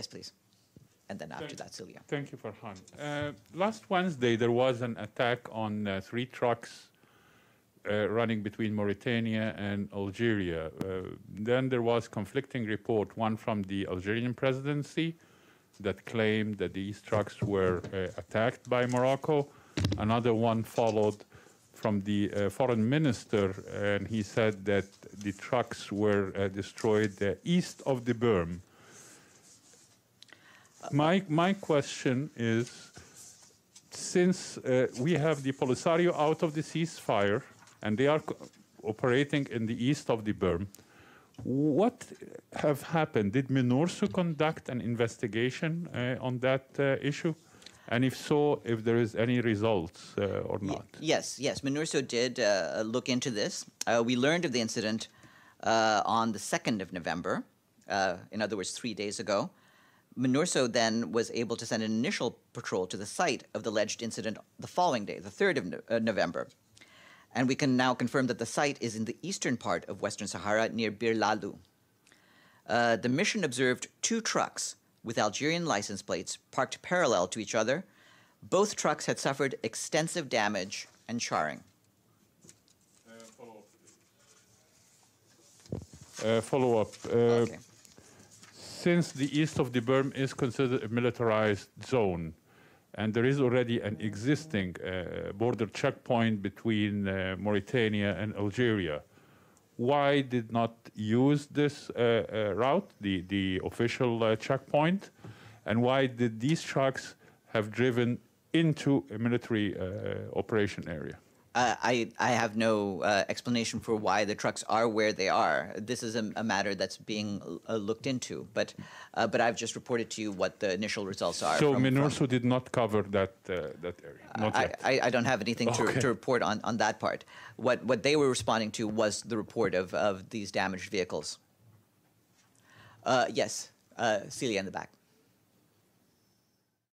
Yes, please. And then after that, Celia. Thank you, Farhan. Uh, last Wednesday, there was an attack on uh, three trucks uh, running between Mauritania and Algeria. Uh, then there was conflicting report, one from the Algerian presidency that claimed that these trucks were uh, attacked by Morocco. Another one followed from the uh, foreign minister, and he said that the trucks were uh, destroyed uh, east of the berm. My, my question is, since uh, we have the Polisario out of the ceasefire and they are operating in the east of the berm, what have happened? Did MINURSO conduct an investigation uh, on that uh, issue? And if so, if there is any results uh, or not? Yes, yes. Minurso did uh, look into this. Uh, we learned of the incident uh, on the 2nd of November, uh, in other words, three days ago. Minurso then was able to send an initial patrol to the site of the alleged incident the following day, the 3rd of no- uh, November. And we can now confirm that the site is in the eastern part of Western Sahara near Bir Lahlou. Uh, the mission observed two trucks with Algerian license plates parked parallel to each other. Both trucks had suffered extensive damage and charring. Uh, follow up. Uh, Okay. Since the east of the berm is considered a militarized zone, and there is already an existing uh, border checkpoint between uh, Mauritania and Algeria, why did not use this uh, uh, route, the, the official uh, checkpoint, and why did these trucks have driven into a military uh, operation area? Uh, I, I have no uh, explanation for why the trucks are where they are. This is a, a matter that's being uh, looked into, but, uh, but I've just reported to you what the initial results are. So from- from- did not cover that, uh, that area, not I, yet. I, I don't have anything to, Okay. to report on, on that part. What, what they were responding to was the report of, of these damaged vehicles. Uh, yes, uh, Celia in the back.